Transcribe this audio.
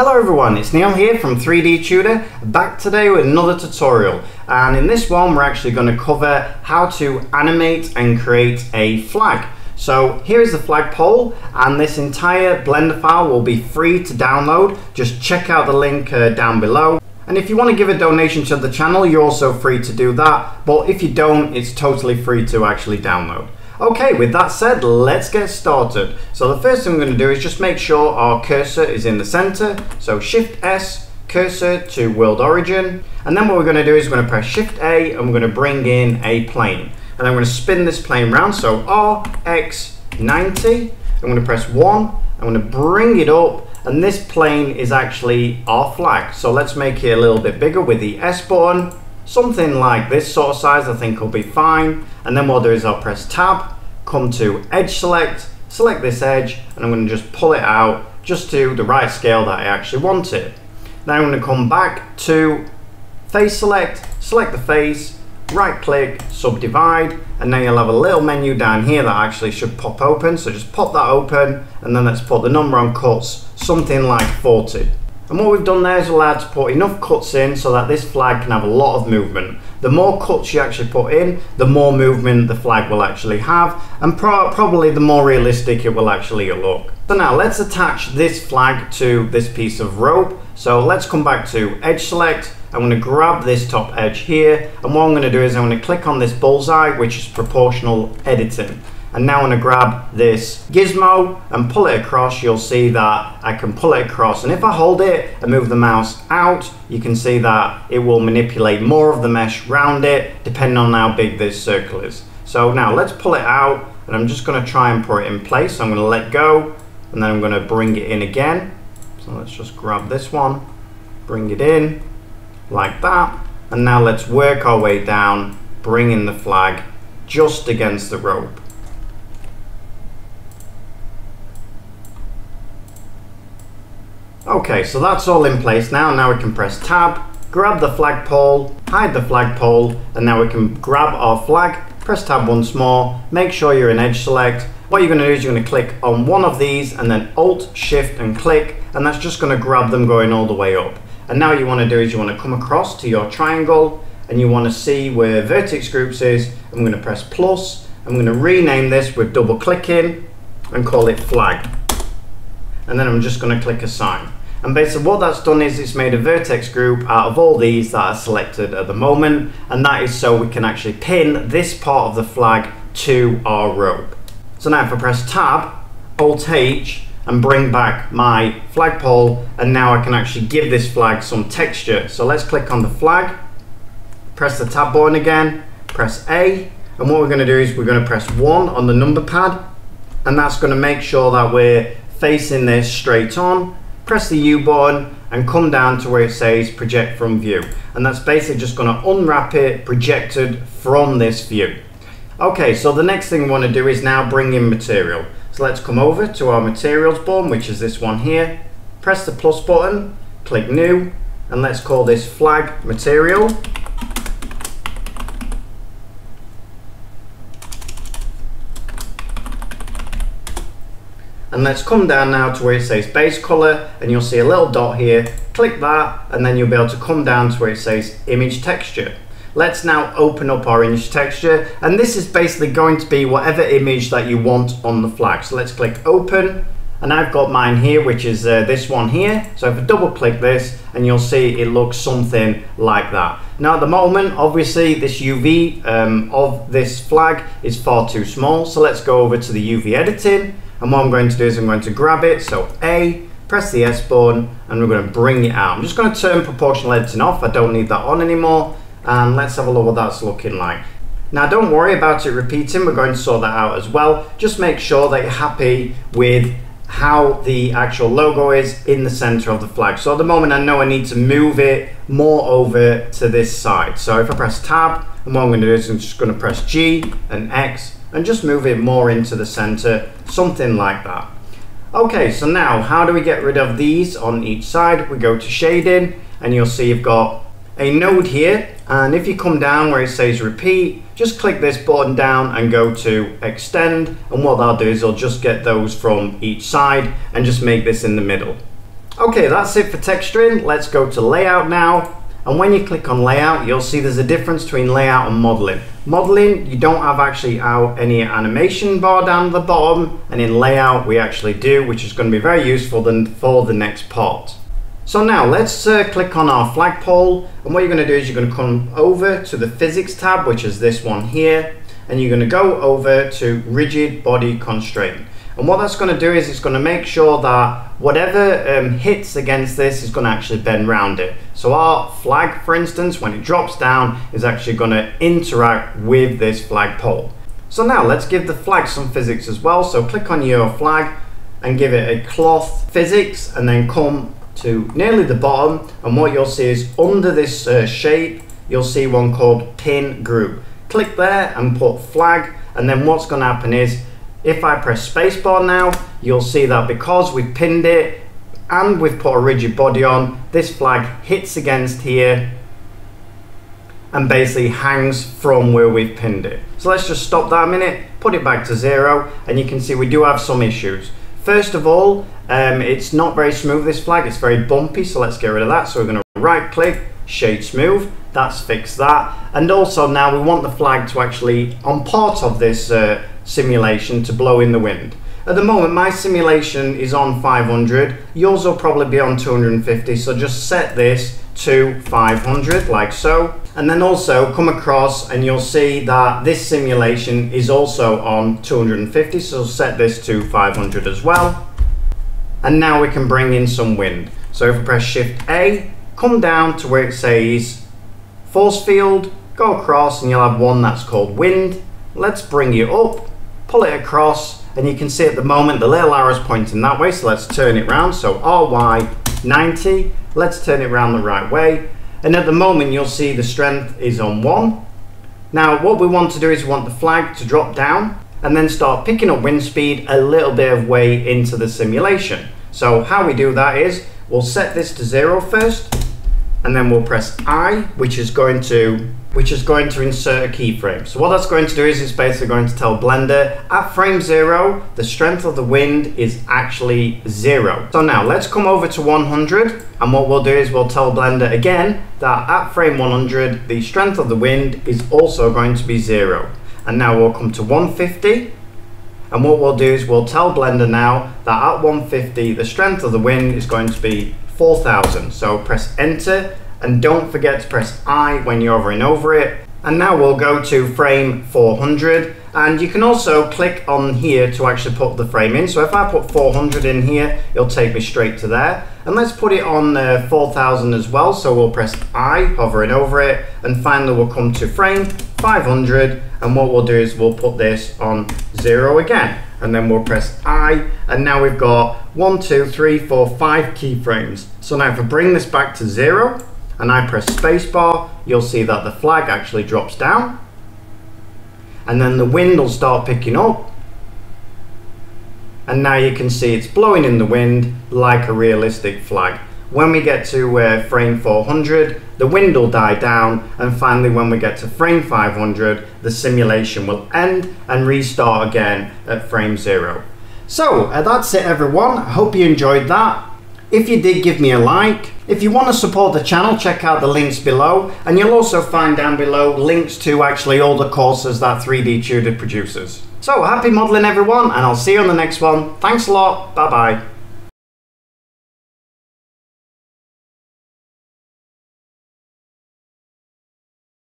Hello everyone, it's Neil here from 3D Tudor, back today with another tutorial and in this one we're actually going to cover how to animate and create a flag. So here is the flagpole and this entire Blender file will be free to download, just check out the link uh, down below. And if you want to give a donation to the channel you're also free to do that, but if you don't it's totally free to actually download. Okay, with that said, let's get started. So the first thing we're going to do is just make sure our cursor is in the center. So Shift S, cursor to world origin. And then what we're going to do is we're going to press Shift A and we're going to bring in a plane. And I'm going to spin this plane round. So R, X, 90. I'm going to press 1. I'm going to bring it up. And this plane is actually our flag. So let's make it a little bit bigger with the S button something like this sort of size I think will be fine and then what I'll do is I'll press tab come to edge select select this edge and I'm going to just pull it out just to the right scale that I actually want it. Now I'm going to come back to face select select the face right click subdivide and then you'll have a little menu down here that actually should pop open. So just pop that open and then let's put the number on cuts something like 40 and what we've done there is allowed to put enough cuts in so that this flag can have a lot of movement. The more cuts you actually put in, the more movement the flag will actually have, and pro probably the more realistic it will actually look. So now let's attach this flag to this piece of rope. So let's come back to edge select. I'm going to grab this top edge here, and what I'm going to do is I'm going to click on this bullseye, which is proportional editing. And now I'm going to grab this gizmo and pull it across. You'll see that I can pull it across and if I hold it and move the mouse out you can see that it will manipulate more of the mesh around it depending on how big this circle is. So now let's pull it out and I'm just going to try and put it in place. So I'm going to let go and then I'm going to bring it in again. So let's just grab this one bring it in like that and now let's work our way down bringing the flag just against the rope Okay, so that's all in place now. Now we can press tab, grab the flagpole, hide the flagpole, and now we can grab our flag, press tab once more, make sure you're in edge select. What you're gonna do is you're gonna click on one of these and then alt, shift, and click, and that's just gonna grab them going all the way up. And now you wanna do is you wanna come across to your triangle, and you wanna see where vertex groups is. I'm gonna press plus, I'm gonna rename this with double clicking, and call it flag and then I'm just going to click assign. And basically what that's done is it's made a vertex group out of all these that are selected at the moment and that is so we can actually pin this part of the flag to our rope. So now if I press tab, alt H and bring back my flagpole and now I can actually give this flag some texture. So let's click on the flag, press the tab button again, press A and what we're going to do is we're going to press 1 on the number pad and that's going to make sure that we're facing this straight on, press the U button and come down to where it says project from view. And that's basically just gonna unwrap it projected from this view. Okay, so the next thing we wanna do is now bring in material. So let's come over to our materials button, which is this one here. Press the plus button, click new, and let's call this flag material. and let's come down now to where it says base color and you'll see a little dot here click that and then you'll be able to come down to where it says image texture let's now open up our image texture and this is basically going to be whatever image that you want on the flag. So let's click open and I've got mine here which is uh, this one here. So if I double click this and you'll see it looks something like that. Now at the moment obviously this UV um, of this flag is far too small. So let's go over to the UV editing and what I'm going to do is I'm going to grab it, so A, press the S button, and we're going to bring it out. I'm just going to turn proportional editing off, I don't need that on anymore, and let's have a look what that's looking like. Now don't worry about it repeating, we're going to sort that out as well. Just make sure that you're happy with how the actual logo is in the center of the flag. So at the moment I know I need to move it more over to this side. So if I press tab, and what I'm going to do is I'm just going to press G and X and just move it more into the center, something like that. Okay, so now how do we get rid of these on each side? We go to shading and you'll see you've got a node here and if you come down where it says repeat just click this button down and go to extend and what that'll do is it'll just get those from each side and just make this in the middle Okay, that's it for texturing. Let's go to layout now. And when you click on layout, you'll see there's a difference between layout and modeling. Modeling, you don't have actually out any animation bar down the bottom, and in layout, we actually do, which is going to be very useful then for the next part. So now let's uh, click on our flagpole, and what you're going to do is you're going to come over to the physics tab, which is this one here, and you're going to go over to rigid body constraint. And what that's going to do is it's going to make sure that whatever um, hits against this is going to actually bend round it. So our flag, for instance, when it drops down, is actually going to interact with this flagpole. So now let's give the flag some physics as well. So click on your flag and give it a cloth physics and then come to nearly the bottom and what you'll see is under this uh, shape you'll see one called pin group. Click there and put flag and then what's going to happen is if I press spacebar now, you'll see that because we've pinned it and we've put a rigid body on, this flag hits against here and basically hangs from where we've pinned it. So let's just stop that a minute, put it back to zero, and you can see we do have some issues. First of all, um, it's not very smooth, this flag, it's very bumpy, so let's get rid of that. So we're gonna right click, shade smooth, that's fixed that. And also now we want the flag to actually, on part of this uh, simulation to blow in the wind. At the moment my simulation is on 500, yours will probably be on 250 so just set this to 500 like so. And then also come across and you'll see that this simulation is also on 250 so set this to 500 as well. And now we can bring in some wind. So if we press shift A come down to where it says force field go across and you'll have one that's called wind. Let's bring you up pull it across, and you can see at the moment the little arrow is pointing that way, so let's turn it round. So RY 90, let's turn it around the right way. And at the moment you'll see the strength is on 1. Now what we want to do is we want the flag to drop down and then start picking up wind speed a little bit of way into the simulation. So how we do that is we'll set this to zero first and then we'll press I which is going to which is going to insert a keyframe. So what that's going to do is it's basically going to tell Blender at frame zero, the strength of the wind is actually zero. So now let's come over to 100 and what we'll do is we'll tell Blender again that at frame 100, the strength of the wind is also going to be zero. And now we'll come to 150 and what we'll do is we'll tell Blender now that at 150, the strength of the wind is going to be 4000. So press enter and don't forget to press I when you're hovering over it. And now we'll go to frame 400 and you can also click on here to actually put the frame in. So if I put 400 in here, it'll take me straight to there. And let's put it on uh, 4000 as well. So we'll press I, hovering over it, and finally we'll come to frame 500. And what we'll do is we'll put this on zero again. And then we'll press I, and now we've got one, two, three, four, five keyframes. So now if I bring this back to zero, and I press spacebar, you'll see that the flag actually drops down. And then the wind will start picking up. And now you can see it's blowing in the wind like a realistic flag. When we get to uh, frame 400, the wind will die down. And finally, when we get to frame 500, the simulation will end and restart again at frame zero. So uh, that's it everyone. I hope you enjoyed that. If you did, give me a like. If you want to support the channel, check out the links below. And you'll also find down below links to actually all the courses that 3D Tudor produces. So happy modeling everyone, and I'll see you on the next one. Thanks a lot. Bye bye.